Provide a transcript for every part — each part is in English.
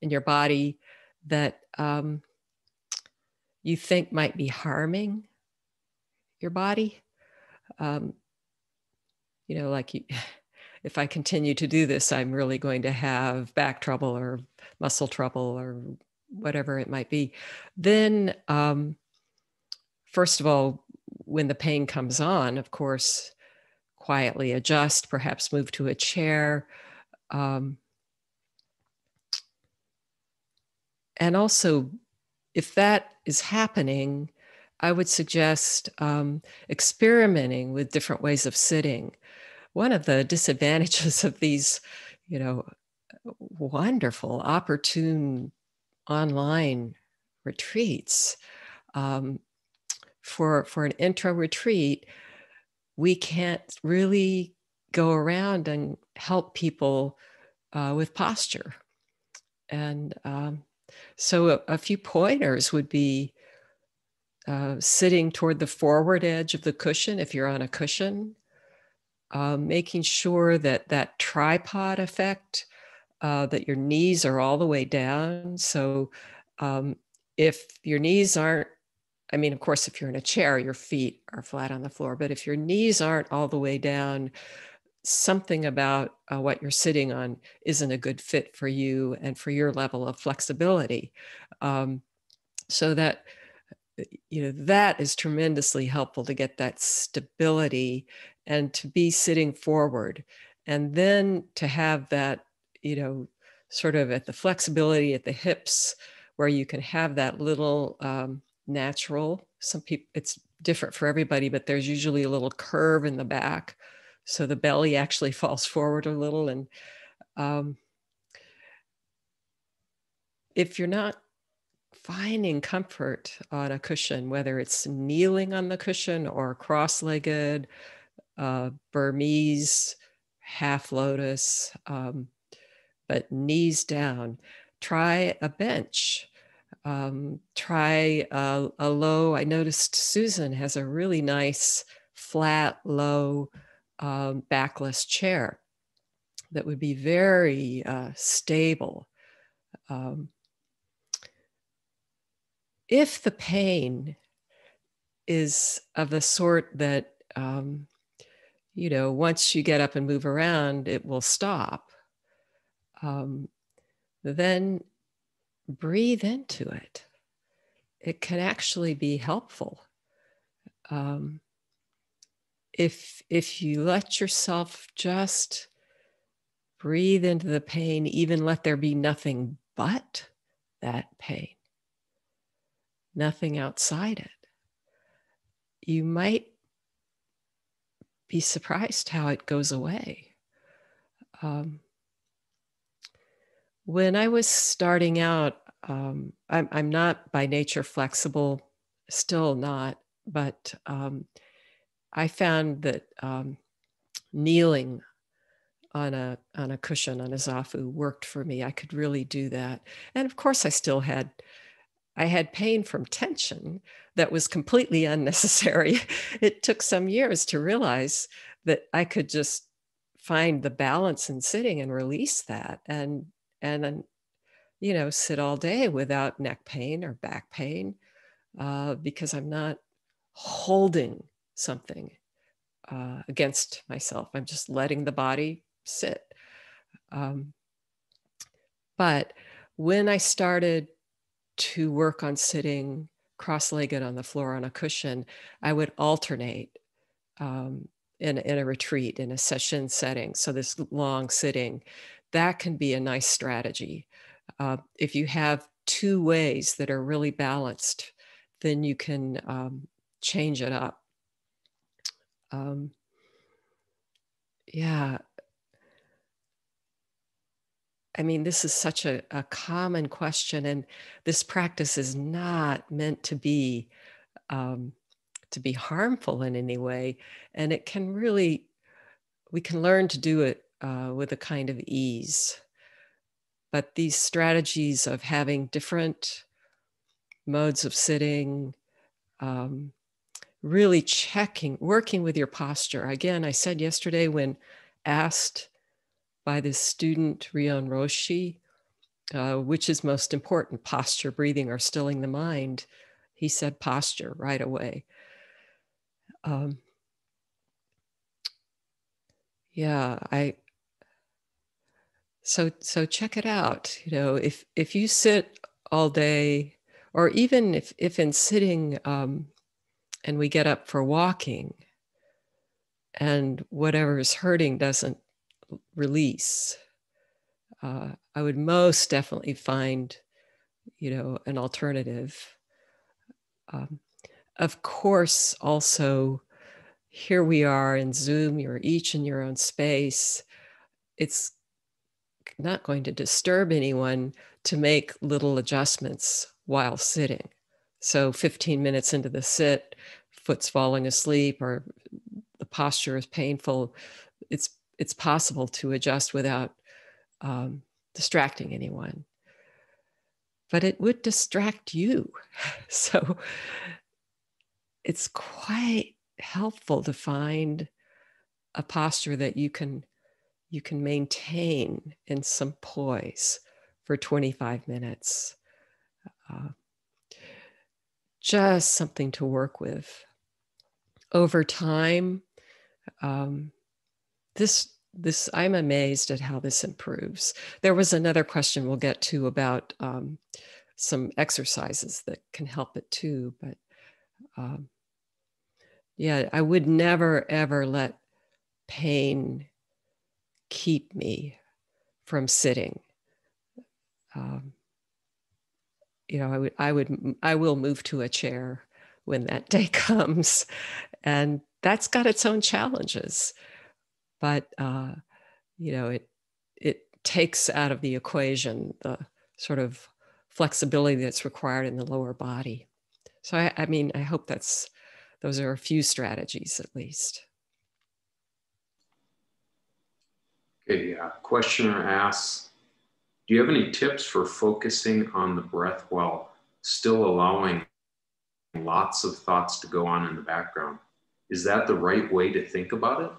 in your body that um, you think might be harming your body. Um, you know, like you, if I continue to do this, I'm really going to have back trouble or muscle trouble or whatever it might be. Then, um, first of all, when the pain comes on, of course, quietly adjust, perhaps move to a chair. Um, and also, if that is happening, I would suggest um, experimenting with different ways of sitting. One of the disadvantages of these, you know, wonderful, opportune online retreats um, for for an intro retreat, we can't really go around and help people uh, with posture. And um, so, a, a, few pointers would be uh, sitting toward the forward edge of the cushion if you're on a cushion, uh, making sure that that tripod effect, uh, that your knees are all the way down. So, um, if your knees aren't I mean, of course, if you're in a chair, your feet are flat on the floor, but if your knees aren't all the way down, something about uh, what you're sitting on isn't a good fit for you and for your level of flexibility. Um, so that you know that is tremendously helpful to get that stability and to be sitting forward and then to have that you know sort of at the flexibility at the hips where you can have that little um, natural. Some people, it's different for everybody, but there's usually a little curve in the back. So the belly actually falls forward a little. And um, if you're not finding comfort on a cushion, whether it's kneeling on the cushion or cross legged, uh, Burmese, half lotus, um, but knees down, try a bench um, try a, a, low. I noticed Susan has a really nice flat, low, um, backless chair that would be very uh, stable. Um, if the pain is of the sort that, um, you know, once you get up and move around, it will stop, um, then breathe into it. It can actually be helpful. Um, if if you let yourself just breathe into the pain, even let there be nothing but that pain, nothing outside it, you might be surprised how it goes away. Um, when I was starting out, um, I'm, I'm not by nature flexible, still not, but um, I found that um, kneeling on a on a cushion on a zafu worked for me. I could really do that, and of course, I still had I had pain from tension that was completely unnecessary. It took some years to realize that I could just find the balance in sitting and release that, and and then you know sit all day without neck pain or back pain uh, because i'm not holding something uh, against myself i'm just letting the body sit um, but when i started to work on sitting cross-legged on the floor on a cushion i would alternate um, in, in a retreat in a session setting so this long sitting that can be a nice strategy. Uh, if you have two ways that are really balanced, then you can um, change it up. Um, yeah. I mean, this is such a, a, common question, and this practice is not meant to be um, to be harmful in any way. And it can really, we can learn to do it uh, with a kind of ease. But these strategies of having different modes of sitting, um, really checking, working with your posture. Again, I said yesterday when asked by this student, Ryoun Roshi, uh, which is most important, posture, breathing, or stilling the mind? He said posture right away. Um, yeah, I. So so check it out. You know, if if you sit all day, or even if if in sitting, um, and we get up for walking, and whatever is hurting doesn't release, uh, I would most definitely find, you know, an alternative. Um, of course, also, here we are in Zoom, you're each in your own space. It's not going to disturb anyone to make little adjustments while sitting. So, 15 minutes into the sit, foot's falling asleep or the posture is painful. It's it's possible to adjust without um, distracting anyone. But it would distract you. So it's quite helpful to find a posture that you can you can maintain in some poise for 25 minutes. Uh, just something to work with. Over time, um, this this i'm amazed at how this improves. There was another question we'll get to about um, some exercises that can help it too but um, yeah i would never ever let pain keep me from sitting. Um, you know i would i would i will move to a chair when that day comes and that's got its own challenges but uh, you know it it takes out of the equation the sort of flexibility that's required in the lower body. So I, I mean, I hope that's those are a few strategies at least. Okay, uh, questioner asks, do you have any tips for focusing on the breath while still allowing lots of thoughts to go on in the background? Is that the right way to think about it?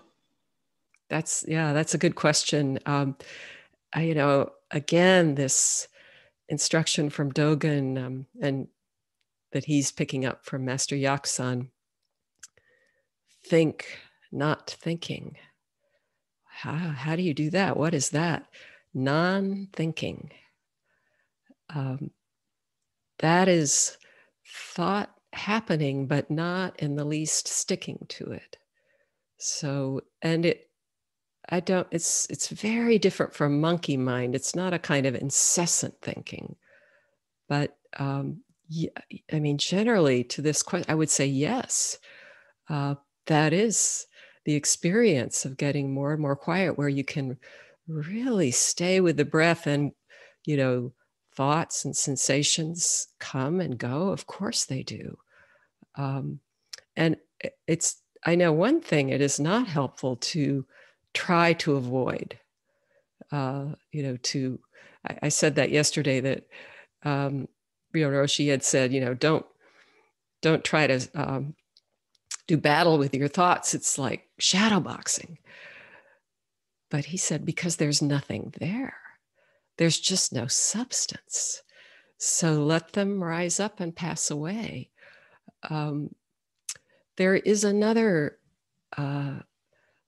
That's yeah, that's a good question. Um, I, you know, again, this instruction from Dogen um, and that he's picking up from Master Yakusan. Think, not thinking. How, how do you do that? What is that? Non thinking. Um, that is thought happening, but not in the least sticking to it. So, and it I don't, it's, it's very different from monkey mind. It's not a kind of incessant thinking, but um, yeah, I mean, generally to this question, I would say yes. Uh, that is the experience of getting more and more quiet, where you can really stay with the breath and, you know, thoughts and sensations come and go. Of course they do. Um, and it's, I know one thing, it is not helpful to try to avoid. Uh, you know, to I, I, said that yesterday that um, Ryoun Roshi had said, you know, don't don't try to um, do battle with your thoughts. It's like shadow boxing. But he said because there's nothing there, there's just no substance. So let them rise up and pass away. Um, there is another uh,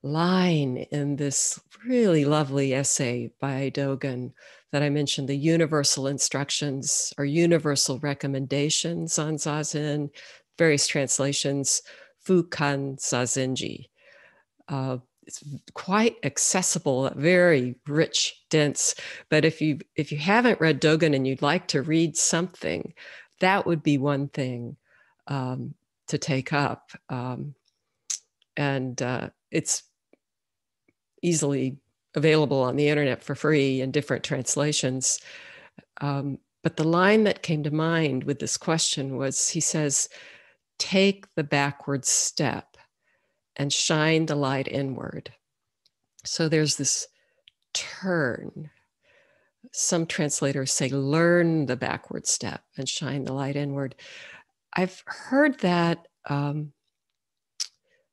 line in this really lovely essay by Dogen that I mentioned the universal instructions or universal recommendations on Zazen, various translations, Fukan Zazengi. Uh, it's quite accessible, very rich, dense. But if you if you haven't read Dogen and you'd like to read something, that would be one thing um, to take up. Um, and uh, it's easily available on the internet for free in different translations. Um, but the line that came to mind with this question was he says, Take the backward step and shine the light inward. So there's this turn. Some translators say, Learn the backward step and shine the light inward. I've heard that um,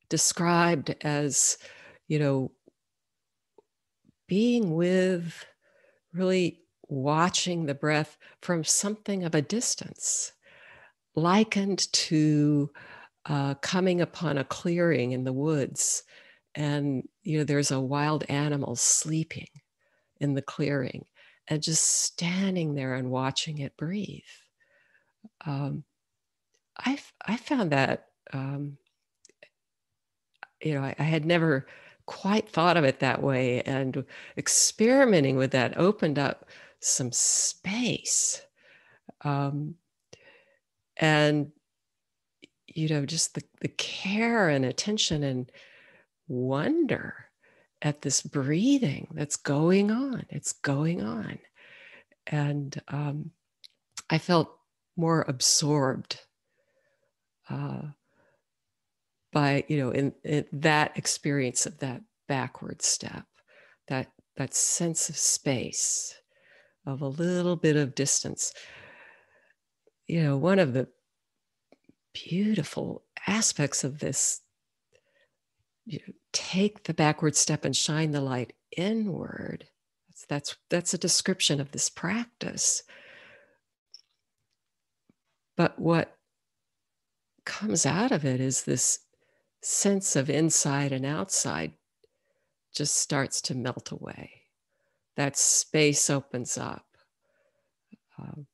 described as, you know, being with really watching the breath from something of a distance, likened to uh, coming upon a clearing in the woods, and you know there's a wild animal sleeping in the clearing, and just standing there and watching it breathe. Um, I I found that um, you know I, I had never quite thought of it that way, and experimenting with that opened up some space. Um, and you know just the, the care and attention and wonder at this breathing that's going on it's going on and um, i felt more absorbed uh, by you know in, in that experience of that backward step that that sense of space of a little bit of distance you know one of the beautiful aspects of this. You know, take the backward step and shine the light inward. That's, that's, that's a description of this practice. But what comes out of it is this sense of inside and outside just starts to melt away. That space opens up. Um,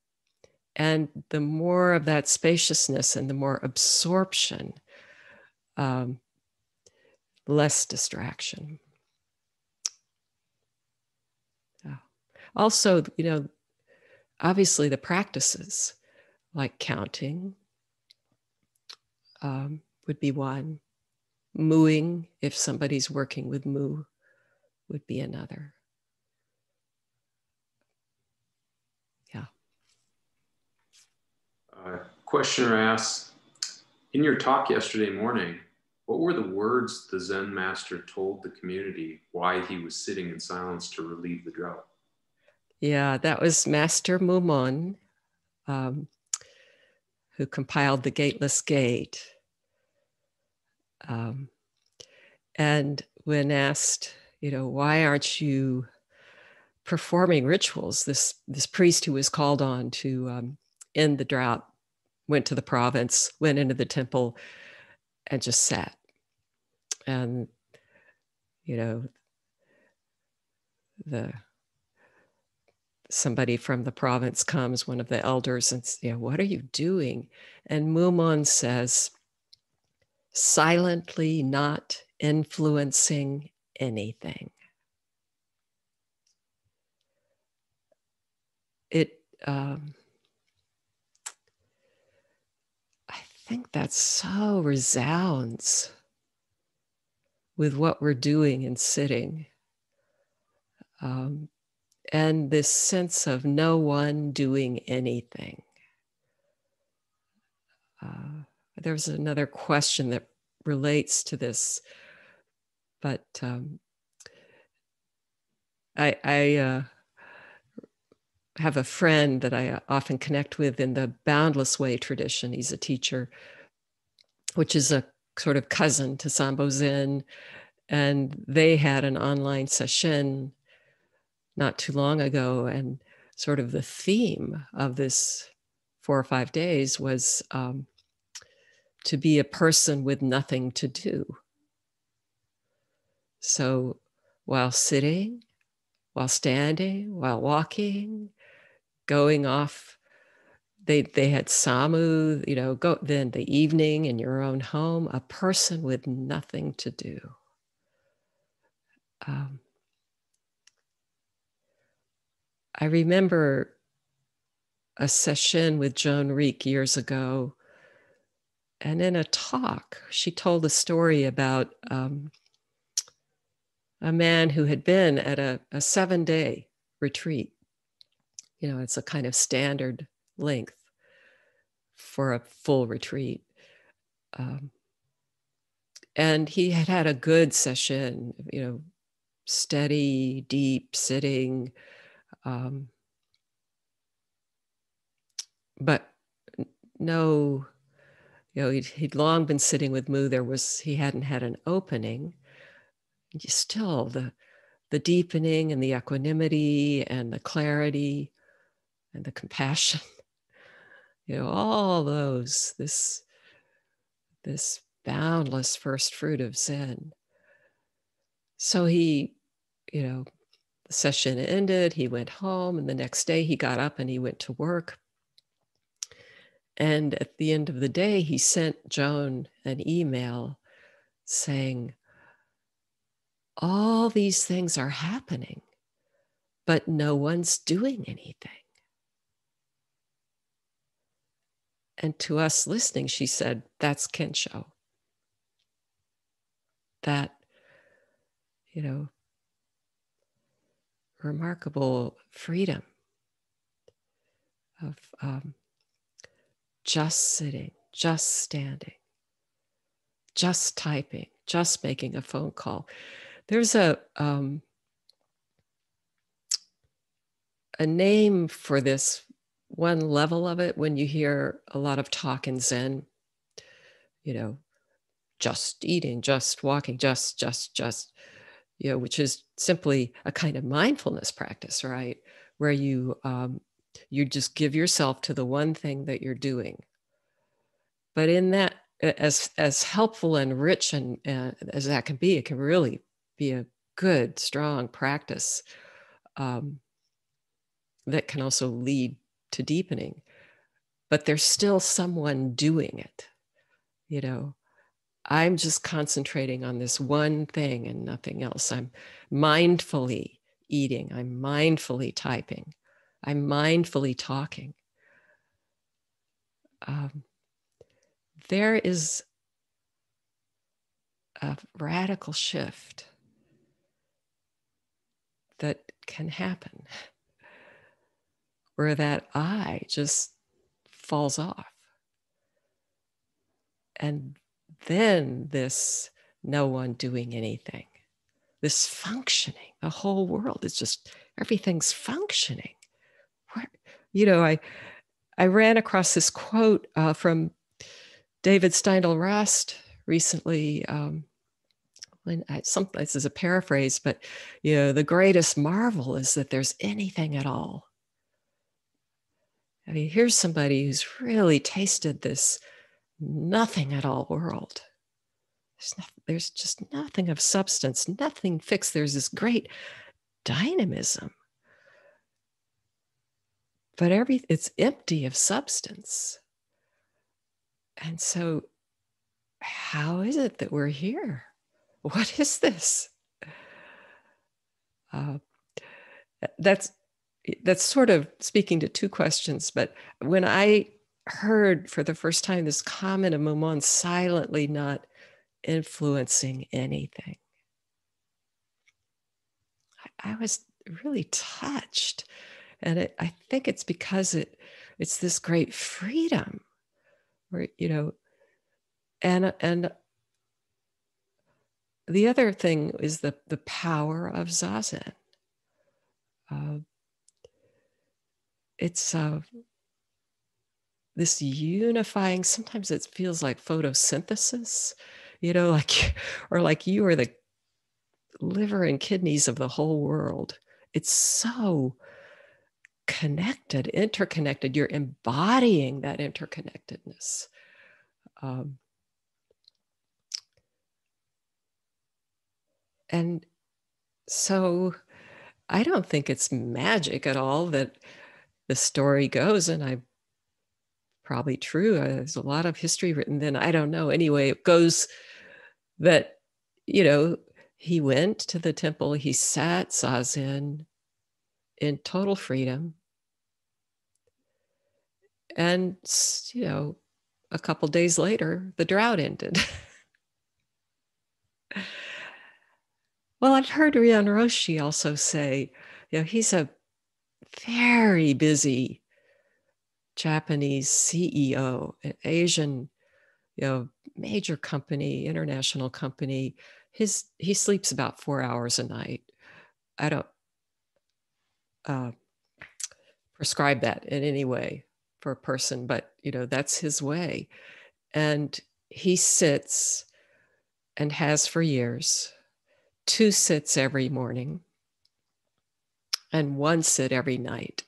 and the more of that spaciousness and the more absorption, um, less distraction. Yeah. Also, you know, obviously the practices like counting um, would be one. Mooing, if somebody's working with moo, would be another. Yeah. Uh, questioner asks In your talk yesterday morning, what were the words the Zen master told the community why he was sitting in silence to relieve the drought? Yeah, that was Master Mumon, um, who compiled the Gateless Gate. Um, and when asked, you know, why aren't you performing rituals? This this priest who was called on to um, end the drought went to the province, went into the temple, and just sat. And, you know, the somebody from the province comes, one of the elders, and know, what are you doing? And Mumon says, silently not influencing anything. It um, I think that so resounds with what we're doing and sitting. Um, and this sense of no one doing anything. Uh, there's another question that relates to this, but um, I, I uh, have a friend that I often connect with in the Boundless Way tradition. He's a teacher, which is a sort of cousin to Sambo Zen. And they had an online session not too long ago. And sort of the theme of this four or five days was um, to be a person with nothing to do. So while sitting, while standing, while walking, going off. They, they had Samu, you know, go then the evening in your own home, a person with nothing to do. Um, I remember a session with Joan Rieck years ago. And in a talk, she told a story about um, a man who had been at a, a seven day retreat you know, it's a kind of standard length for a full retreat. Um, and he had had a good session, you know, steady, deep sitting. Um, but no, you know, he'd, he'd long been sitting with Mu. There was, he hadn't had an opening. Still, the, the deepening and the equanimity and the clarity and the compassion you know all those this this boundless first fruit of zen so he you know the session ended he went home and the next day he got up and he went to work and at the end of the day he sent joan an email saying all these things are happening but no one's doing anything And to us listening, she said, That's Kensho. That, you know, remarkable freedom of um, just sitting, just standing, just typing, just making a phone call. There's a um, a name for this one level of it when you hear a lot of talk in Zen, you know, just eating, just walking, just, just, just, you know, which is simply a kind of mindfulness practice, right? Where you um, you just give yourself to the one thing that you're doing. But in that, as as helpful and rich and uh, as that can be, it can really be a good, strong practice um, that can also lead to deepening but there's still someone doing it you know i'm just concentrating on this one thing and nothing else. I'm mindfully eating. I'm mindfully typing. I'm mindfully talking. Um, there is a radical shift that can happen where that I just falls off. And then this no one doing anything, this functioning, the whole world is just everything's functioning. Where, you know, I I ran across this quote uh, from David Steindl-Rast recently. Um, when I, some, this is a paraphrase, but you know, the greatest marvel is that there's anything at all. I mean, here's somebody who's really tasted this nothing at all world. There's, there's just nothing of substance, nothing fixed. There's this great dynamism. But every it's empty of substance. And so how is it that we're here? What is this? Uh, that's that's sort of speaking to two questions, but when I heard for the first time this comment of Mumon silently not influencing anything, I, I was really touched. And it, I think it's because it it's this great freedom where, you know, and and the other thing is the the power of zazen. Uh, it's uh, this unifying sometimes it feels like photosynthesis you know like or like you are the liver and kidneys of the whole world. It's so connected interconnected. You're embodying that interconnectedness. Um, and so i don't think it's magic at all that the story goes, and I probably true. Uh, there's a lot of history written then. I don't know. Anyway, it goes that, you know, he went to the temple, he sat zazen in total freedom. And, you know, a couple days later, the drought ended. well, I've heard Ryoun Roshi also say, you know, he's a very busy Japanese CEO, an Asian, you know, major company, international company. His he sleeps about four hours a night. I don't uh, prescribe that in any way for a person, but you know that's his way, and he sits and has for years two sits every morning and one sit every night.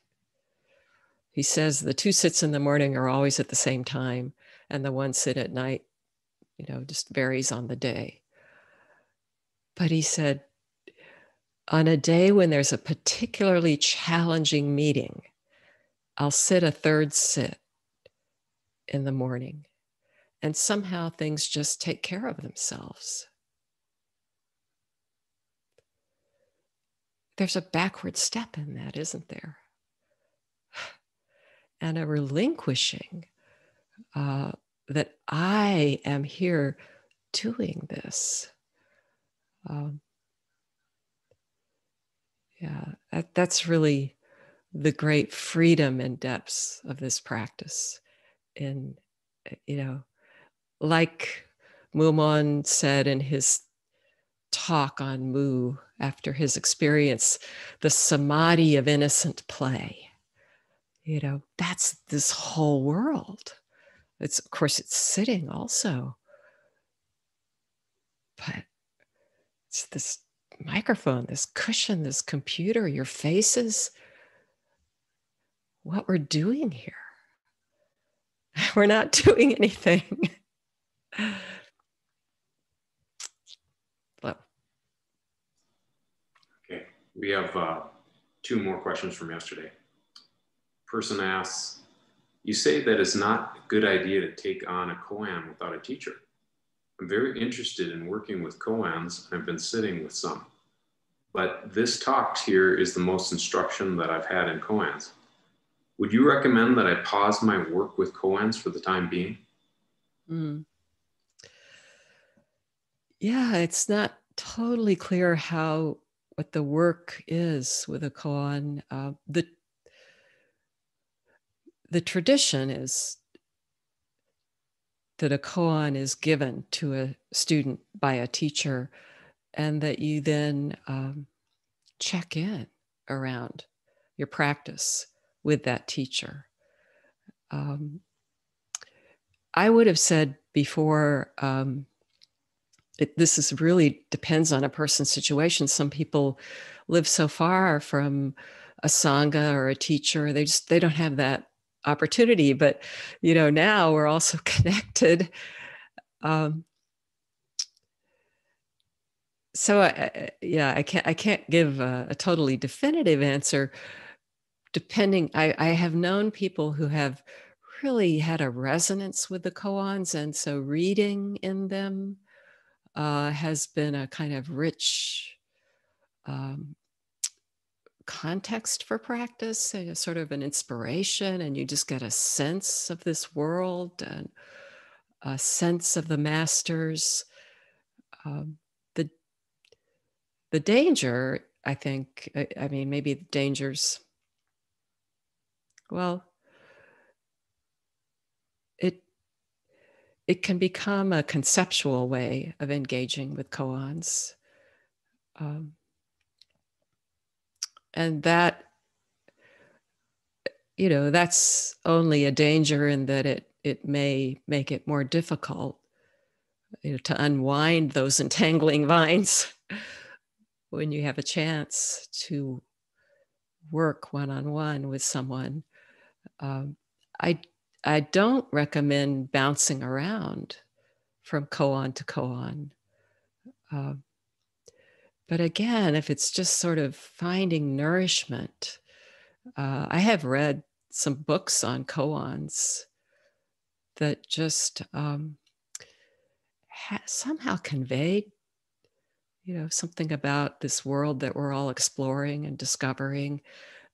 He says the two sits in the morning are always at the same time, and the one sit at night, you know, just varies on the day. But he said, on a day when there's a particularly challenging meeting, I'll sit a third sit in the morning, and somehow things just take care of themselves. There's a backward step in that, isn't there? And a relinquishing uh, that I am here doing this. Um, yeah, that, that's really the great freedom and depths of this practice. And, you know, like Mumon said in his talk on Mu after his experience, the samadhi of innocent play. You know, that's this whole world. It's, of course, it's sitting also. But it's this microphone, this cushion, this computer, your faces, what we're doing here. We're not doing anything. well. Okay, we have uh, two more questions from yesterday. Person asks, you say that it's not a good idea to take on a koan without a teacher. I'm very interested in working with koans. I've been sitting with some. But this talk here is the most instruction that I've had in koans. Would you recommend that I pause my work with koans for the time being? Mm. Yeah, it's not totally clear how what the work is with a koan. Uh, the the tradition is that a koan is given to a student by a teacher and that you then um, check in around your practice with that teacher. Um, I would have said before, um, it, this is really depends on a person's situation. Some people live so far from a sangha or a teacher, they just they don't have that opportunity but you know now we're also connected um, so I, yeah i can't i can't give a, a totally definitive answer depending I, I have known people who have really had a resonance with the koans and so reading in them uh, has been a kind of rich um, context for practice, a, sort of an inspiration, and you just get a sense of this world and a sense of the masters. Um, the the danger, I think, I, I mean, maybe the dangers. Well, it it can become a conceptual way of engaging with koans. Um, and that you know that's only a danger in that it it may make it more difficult you know, to unwind those entangling vines when you have a chance to work one-on-one with someone. Um, i i don't recommend bouncing around from koan to koan. Um, but again, if it's just sort of finding nourishment, uh, I have read some books on koans that just um, ha- somehow conveyed, you know, something about this world that we're all exploring and discovering.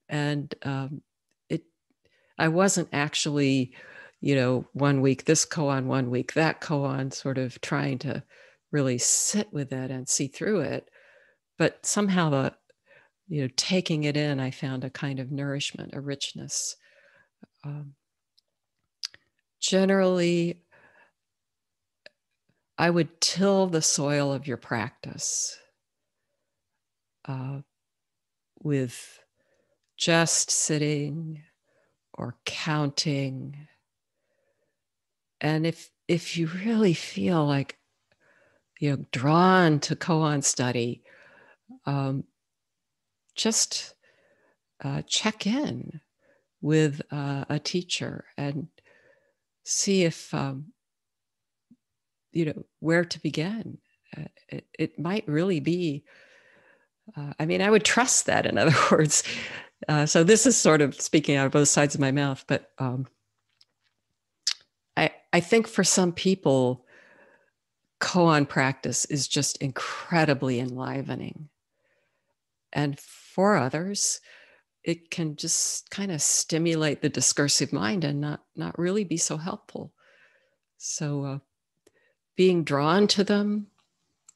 And um, it, I wasn't actually, you know, one week this koan, one week that koan, sort of trying to really sit with it and see through it but somehow the you know taking it in i found a kind of nourishment a richness. Um, generally i would till the soil of your practice uh, with just sitting or counting. And if if you really feel like you know drawn to koan study um, just uh, check in with uh, a teacher and see if um, you know where to begin. Uh, it, it, might really be uh, i mean i would trust that in other words. Uh, so this is sort of speaking out of both sides of my mouth but um, I, I think for some people koan practice is just incredibly enlivening and for others it can just kind of stimulate the discursive mind and not not really be so helpful. So uh, being drawn to them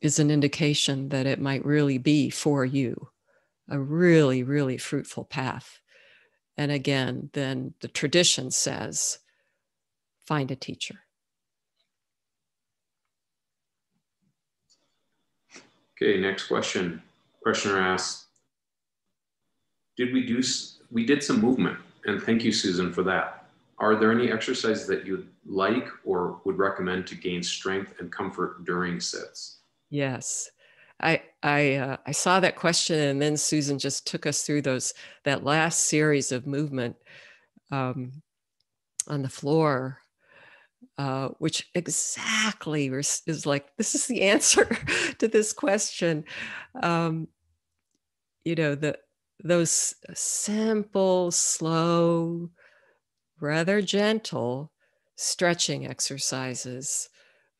is an indication that it might really be for you a really really fruitful path. And again then the tradition says find a teacher. Okay next question. Questioner asks did we do we did some movement and thank you susan for that. Are there any exercises that you'd like or would recommend to gain strength and comfort during sits yes. I i uh, i saw that question and then susan just took us through those that last series of movement um, on the floor uh, which exactly is like this is the answer to this question. Um, you know the those simple, slow, rather gentle stretching exercises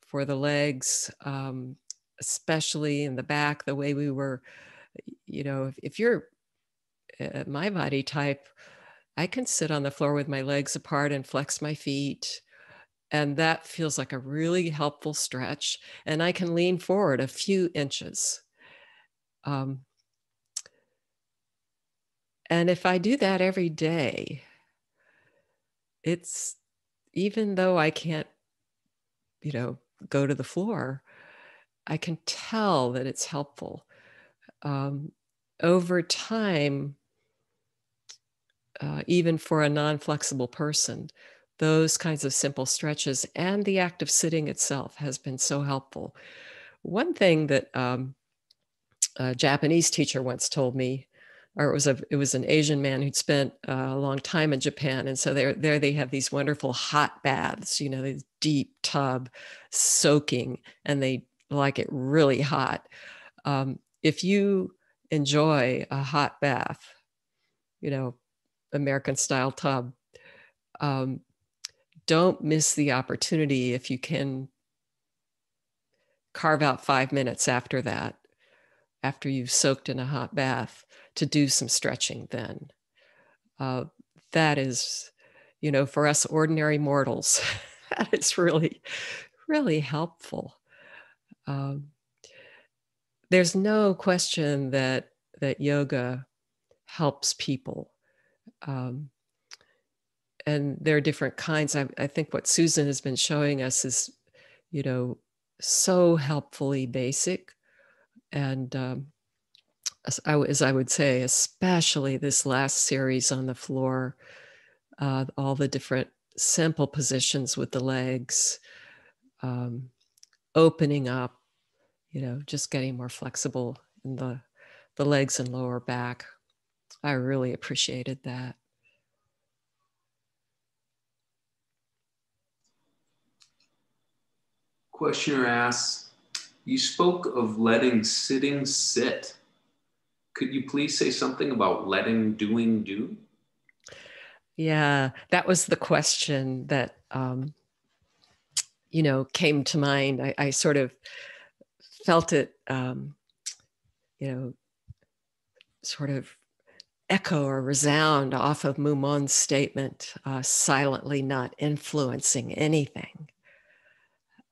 for the legs, um, especially in the back, the way we were, you know, if, if you're uh, my body type, I can sit on the floor with my legs apart and flex my feet. And that feels like a really helpful stretch. And I can lean forward a few inches. Um, and if I do that every day, it's even though I can't, you know, go to the floor, I can tell that it's helpful. Um, over time, uh, even for a non flexible person, those kinds of simple stretches and the act of sitting itself has been so helpful. One thing that um, a Japanese teacher once told me or it was a it was an Asian man who'd spent a long time in Japan, and so there there they have these wonderful hot baths, you know, this deep tub, soaking, and they like it really hot. Um, if you enjoy a hot bath, you know, American style tub, um, don't miss the opportunity if you can carve out five minutes after that, after you've soaked in a hot bath to do some stretching then. Uh, that is, you know, for us ordinary mortals, that is really, really helpful. Um, there's no question that that yoga helps people. Um, and there are different kinds. I, I, think what Susan has been showing us is, you know, so helpfully basic. And um, as I, as I would say, especially this last series on the floor, uh, all the different simple positions with the legs, um, opening up, you know, just getting more flexible in the, the legs and lower back. I really appreciated that. Questioner asks, you spoke of letting sitting sit could you please say something about letting doing do? Yeah, that was the question that um, you know came to mind. I, I sort of felt it, um, you know, sort of echo or resound off of Mumon's statement, uh, silently not influencing anything.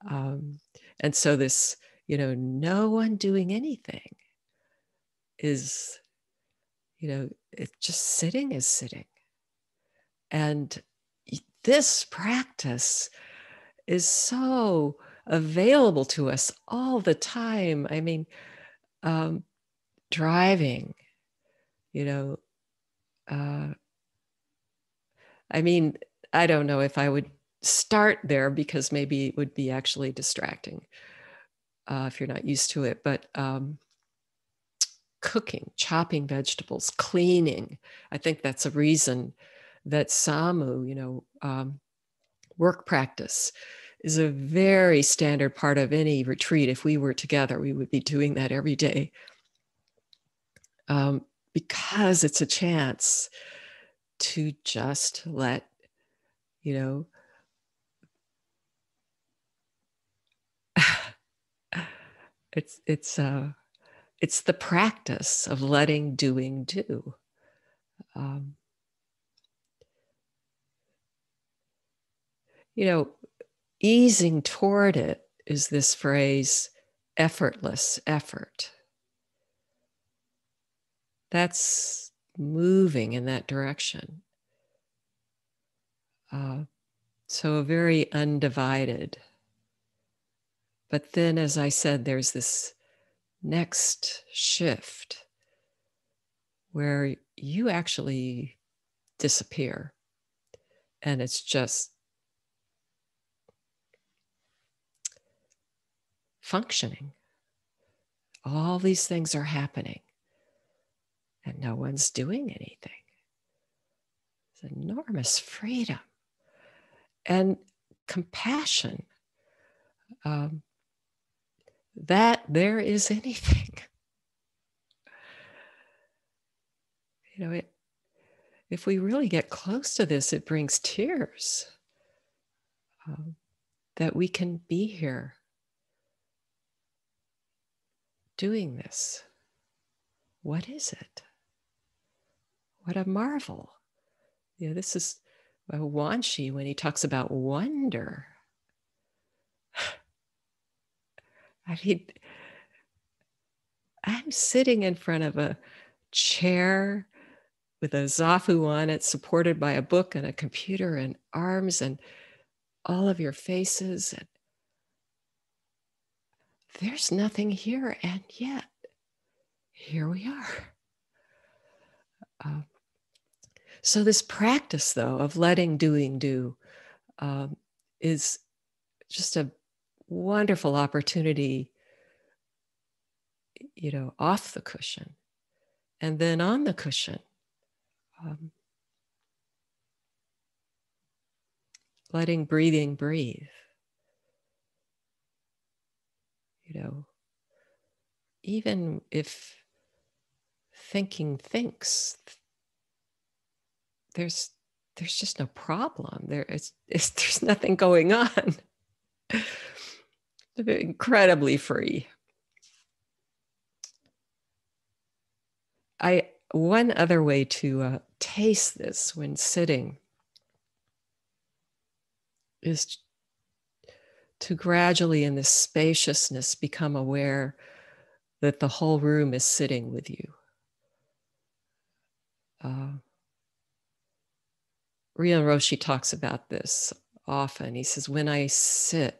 Um, and so this, you know, no one doing anything is, you know, it just sitting is sitting. And this practice is so available to us all the time. I mean, um, driving, you know, uh, I mean, I don't know if I would start there because maybe it would be actually distracting uh, if you're not used to it. But um, cooking, chopping vegetables, cleaning. I think that's a reason that Samu, you know, um, work practice is a very standard part of any retreat. If we were together, we would be doing that every day um, because it's a chance to just let, you know, it's it's uh it's the practice of letting doing do. Um, you know easing toward it is this phrase effortless effort. That's moving in that direction. Uh, so a very undivided but then, as I said, there's this next shift where you actually disappear and it's just functioning. All these things are happening and no one's doing anything. It's enormous freedom and compassion. Um, that there is anything. You know, it, if we really get close to this, it brings tears um, that we can be here doing this. What is it? What a marvel. You know, this is Wanshi when he talks about wonder. I mean, I'm sitting in front of a chair with a zafu on it, supported by a book and a computer and arms and all of your faces. And there's nothing here, and yet here we are. Um, so, this practice, though, of letting doing do um, is just a wonderful opportunity, you know, off the cushion. And then on the cushion, um, letting breathing breathe. You know, even if thinking thinks, there's there's just no problem. There is there's nothing going on incredibly free. I one other way to uh, taste this when sitting is to gradually in this spaciousness become aware that the whole room is sitting with you. Uh, Roshi talks about this often. He says, When I sit,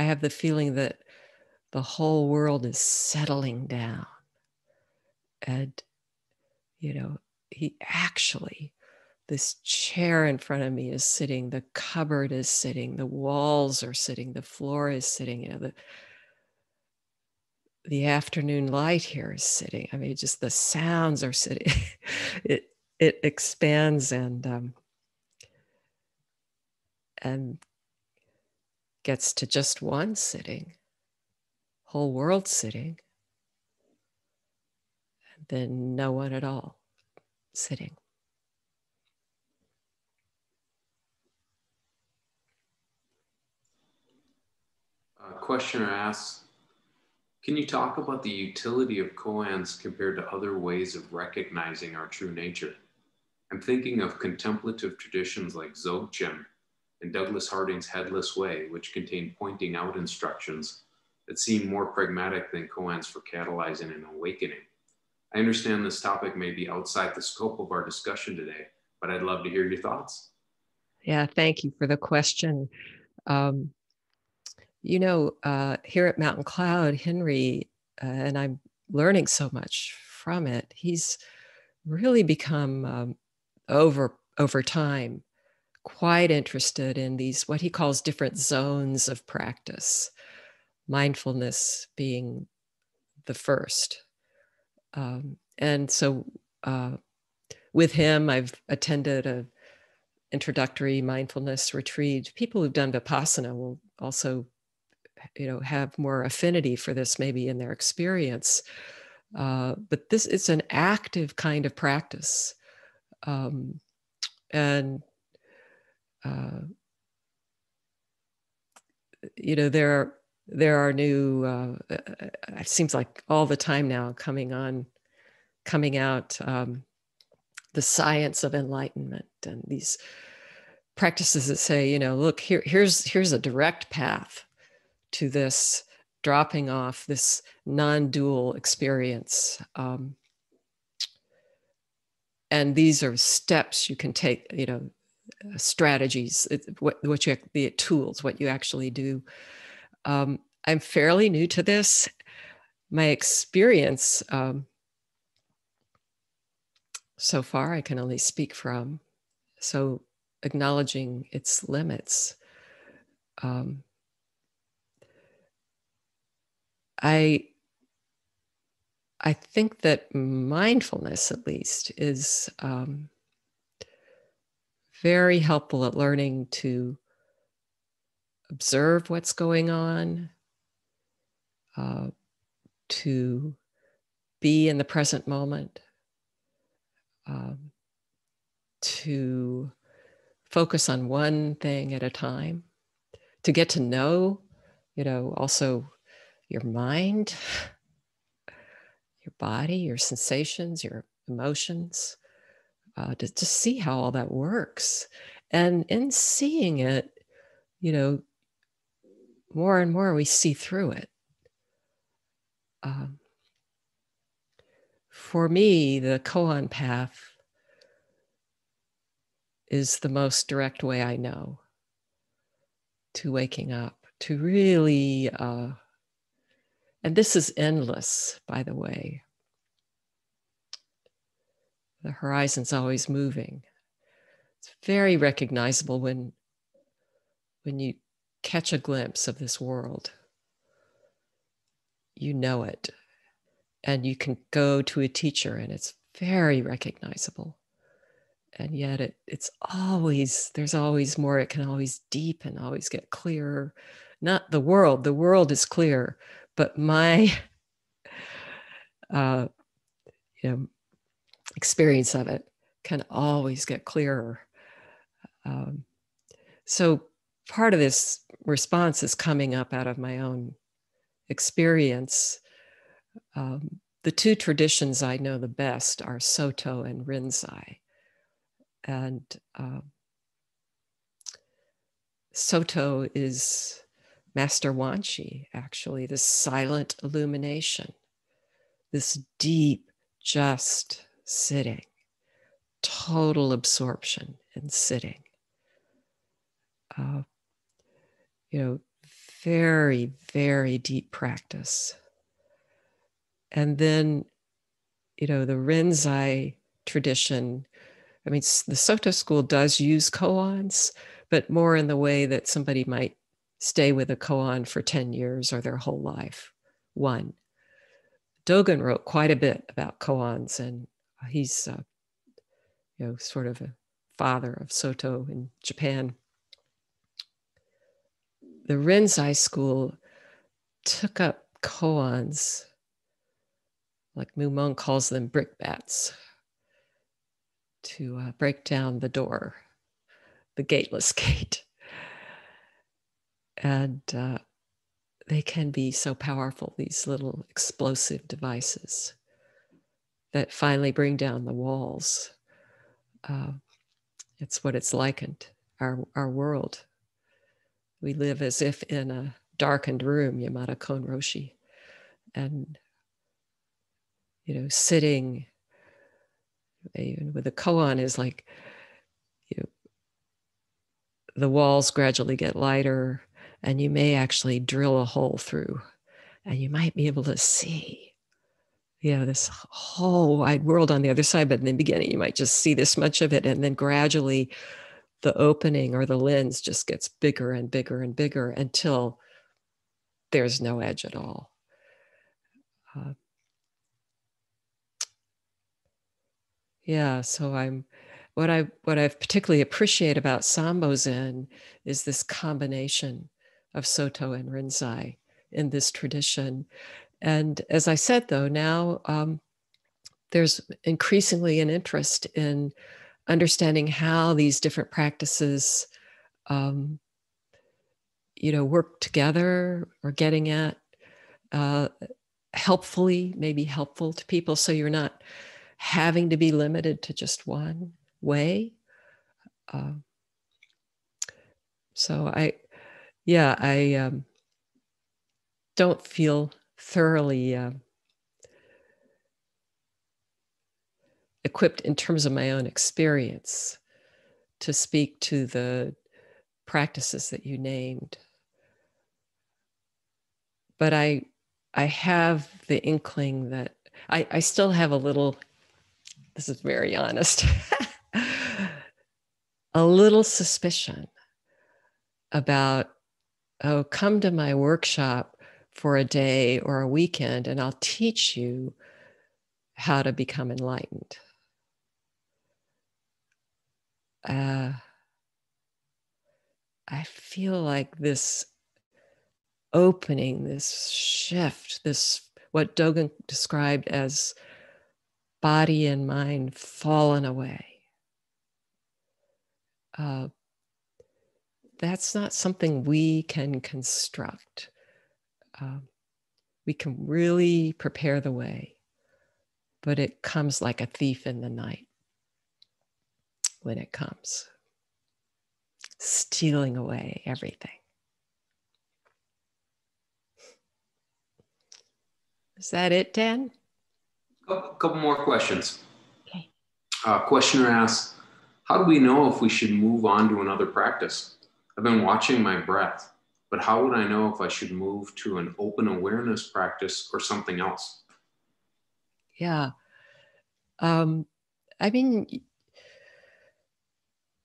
I have the feeling that the whole world is settling down. And, you know, he actually, this chair in front of me is sitting, the cupboard is sitting, the walls are sitting, the floor is sitting, you know, the, the afternoon light here is sitting. I mean, just the sounds are sitting. it it expands and um, and gets to just one sitting, whole world sitting, and then no one at all sitting. A questioner asks Can you talk about the utility of koans compared to other ways of recognizing our true nature? I'm thinking of contemplative traditions like Dzogchen and Douglas Harding's Headless Way, which contain pointing out instructions that seem more pragmatic than koans for catalyzing an awakening. I understand this topic may be outside the scope of our discussion today, but I'd love to hear your thoughts. Yeah, thank you for the question. Um, you know, uh, here at Mountain Cloud, Henry, uh, and I'm learning so much from it. He's really become um, over over time quite interested in these, what he calls different zones of practice, mindfulness being the first. Um, and so uh, with him, I've attended a introductory mindfulness retreat. People who've done Vipassana will also, you know, have more affinity for this maybe in their experience. Uh, but this is an active kind of practice. Um, and uh, you know there are there are new uh, uh, it seems like all the time now coming on coming out um, the science of enlightenment and these practices that say you know look here here's here's a direct path to this dropping off this non-dual experience um, and these are steps you can take you know strategies what, what you the tools what you actually do. Um, i'm fairly new to this. My experience um, so far i can only speak from so acknowledging its limits. Um, i i think that mindfulness at least is um, very helpful at learning to observe what's going on, uh, to be in the present moment, um, to focus on one thing at a time, to get to know, you know, also your mind, your body, your sensations, your emotions uh, to, to see how all that works. And in seeing it, you know, more and more we see through it. Um, for me, the koan path is the most direct way I know to waking up, to really, uh, and this is endless, by the way the horizon's always moving. It's very recognizable when, when you catch a glimpse of this world. You know it. And you can go to a teacher and it's very recognizable. And yet it, it's always, there's always more. It can always deepen, always get clearer. Not the world, the world is clear, but my, uh, you know, experience of it can always get clearer. Um, so part of this response is coming up out of my own experience. Um, the two traditions I know the best are Soto and Rinzai. And um, Soto is Master Wanshi, actually, this silent illumination, this deep, just sitting, total absorption in sitting. Uh, you know, very, very deep practice. And then, you know, the Rinzai tradition, I mean, the Soto school does use koans, but more in the way that somebody might stay with a koan for 10 years or their whole life. One. Dogen wrote quite a bit about koans and he's, uh, you know, sort of a father of Soto in Japan. The Rinzai school took up koans, like Mu calls them brickbats, to uh, break down the door, the gateless gate. And uh, they can be so powerful, these little explosive devices that finally bring down the walls. Uh, it's what it's likened, our, our world. We live as if in a darkened room, Yamada Koun Roshi, and you know, sitting even with the koan is like you know, the walls gradually get lighter and you may actually drill a hole through and you might be able to see know this whole wide world on the other side but in the beginning you might just see this much of it and then gradually the opening or the lens just gets bigger and bigger and bigger until there's no edge at all uh, Yeah. So I'm what I what I particularly appreciate about Sambo Zen is this combination of Soto and Rinzai in this tradition. And as I said, though, now um, there's increasingly an interest in understanding how these different practices, um, you know, work together or getting at uh, helpfully, maybe helpful to people. So you're not having to be limited to just one way. Uh, so I, yeah, I um, don't feel thoroughly uh, equipped in terms of my own experience to speak to the practices that you named. But I, I have the inkling that I, I still have a little, this is very honest, a little suspicion about, oh, come to my workshop for a day or a weekend and I'll teach you how to become enlightened. Uh, I feel like this opening, this shift, this what Dogen described as body and mind fallen away. Uh, that's not something we can construct. Um, we can really prepare the way, but it comes like a thief in the night when it comes, stealing away everything. Is that it, Dan? A couple more questions. Okay. Uh, questioner asks, how do we know if we should move on to another practice? I've been watching my breath, but how would I know if I should move to an open awareness practice or something else? Yeah. Um, I mean,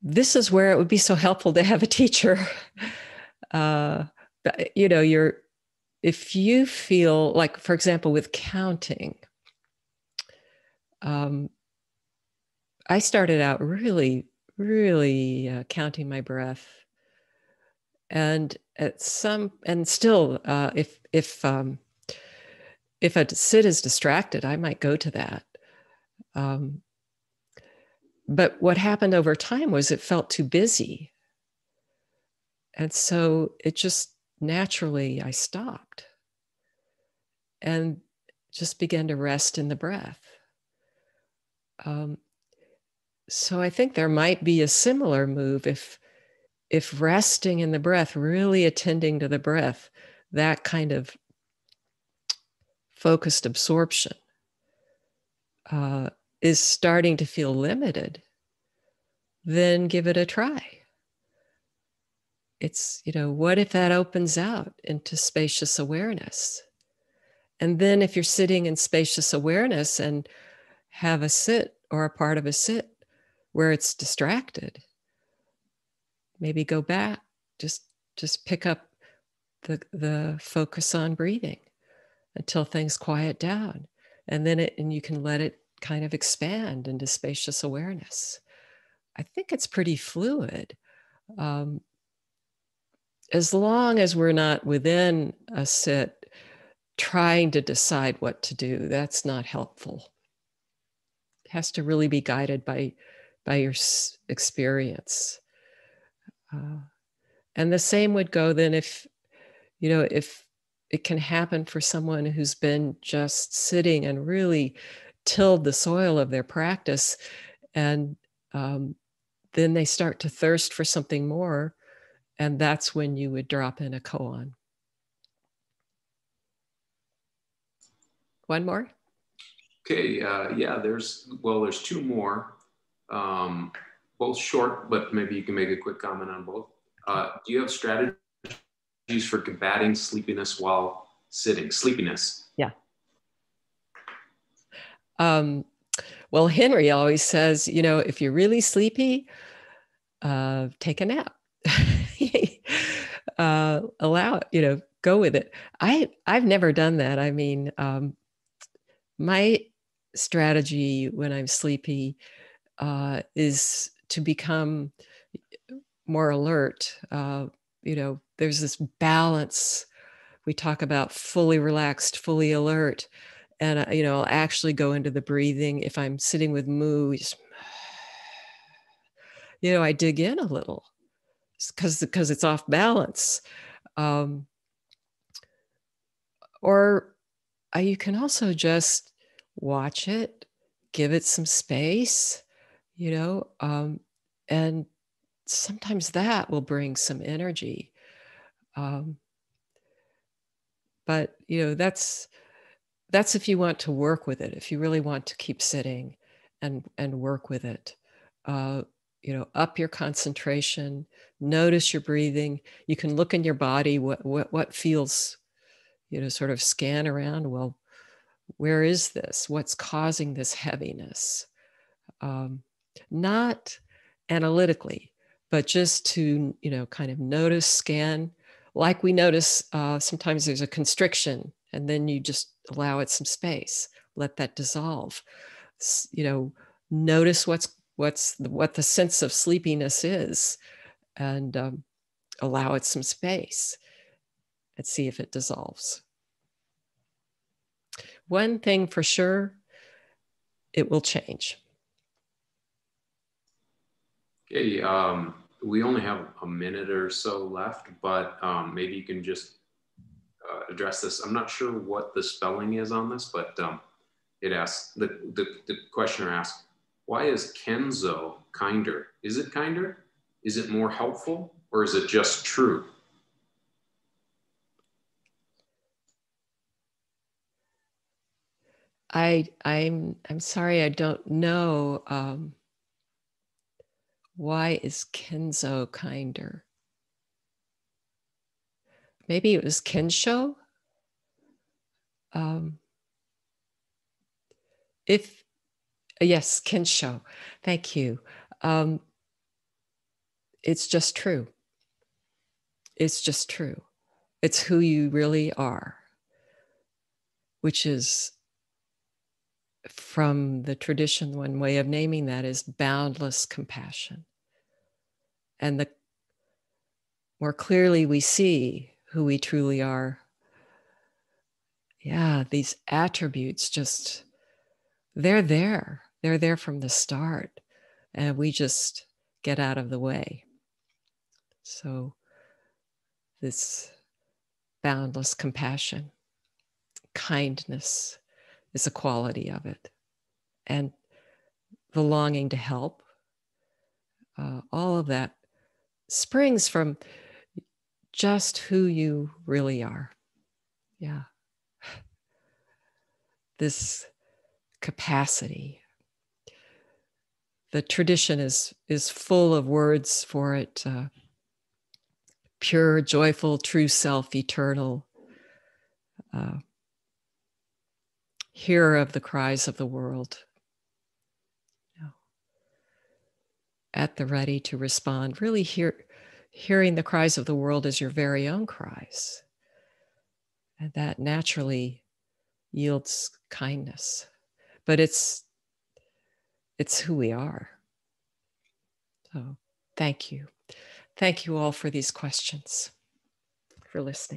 this is where it would be so helpful to have a teacher. Uh, you know, you're if you feel like, for example, with counting, um, I started out really, really uh, counting my breath, and at some, and still, uh, if if um, if a sit is distracted, I might go to that. Um, but what happened over time was it felt too busy, and so it just naturally I stopped and just began to rest in the breath. Um, so I think there might be a similar move if if resting in the breath, really attending to the breath, that kind of focused absorption uh, is starting to feel limited, then give it a try. It's you know what if that opens out into spacious awareness? And then if you're sitting in spacious awareness and have a sit or a part of a sit where it's distracted maybe go back just just pick up the the focus on breathing until things quiet down and then it and you can let it kind of expand into spacious awareness i think it's pretty fluid um, as long as we're not within a sit trying to decide what to do, that's not helpful. It has to really be guided by, by your experience. Uh, and the same would go then if, you know, if it can happen for someone who's been just sitting and really tilled the soil of their practice and um, then they start to thirst for something more and that's when you would drop in a koan. One more? Okay, uh, yeah, there's, well, there's two more, um, both short, but maybe you can make a quick comment on both. Uh, do you have strategies for combating sleepiness while sitting? Sleepiness. Yeah. Um, well, Henry always says, you know, if you're really sleepy, uh, take a nap. uh, allow it, you know, go with it. I I've never done that. I mean, um, my strategy when I'm sleepy uh, is to become more alert. Uh, you know, there's this balance. We talk about fully relaxed, fully alert. And, uh, you know, I'll actually go into the breathing. If I'm sitting with Mu, you know, I dig in a little because because it's off balance. Um, or uh, you can also just watch it, give it some space, you know, um, and sometimes that will bring some energy. Um, but you know, that's that's if you want to work with it. If you really want to keep sitting and and work with it, uh, you know, up your concentration, notice your breathing. You can look in your body what what what feels, you know, sort of scan around. Well, where is this? What's causing this heaviness? Um, not analytically, but just to, you know, kind of notice, scan, like we notice uh, sometimes there's a constriction and then you just allow it some space, let that dissolve. You know, notice what's what's the, what the sense of sleepiness is and um, allow it some space and see if it dissolves. One thing for sure, it will change. Okay, um, we only have a minute or so left, but um, maybe you can just uh, address this. I'm not sure what the spelling is on this, but um, it asks the, the, the questioner asks, why is Kenzo kinder? Is it kinder? Is it more helpful? Or is it just true? I I'm I'm sorry I don't know. Um, why is Kenzo kinder? Maybe it was Kensho. Um, if yes, Kensho, thank you. Um, it's just true. It's just true. It's who you really are, which is from the tradition, one way of naming that is boundless compassion. And the more clearly we see who we truly are, yeah, these attributes just, they're there. They're there from the start. And we just get out of the way. So, this boundless compassion, kindness, is a quality of it. And the longing to help, uh, all of that springs from just who you really are. Yeah. This capacity. The tradition is, is full of words for it uh, pure, joyful, true self, eternal. Uh, hearer of the cries of the world. At the ready to respond, really hear, hearing the cries of the world as your very own cries. And that naturally yields kindness. But it's it's who we are. So thank you. Thank you all for these questions, for listening.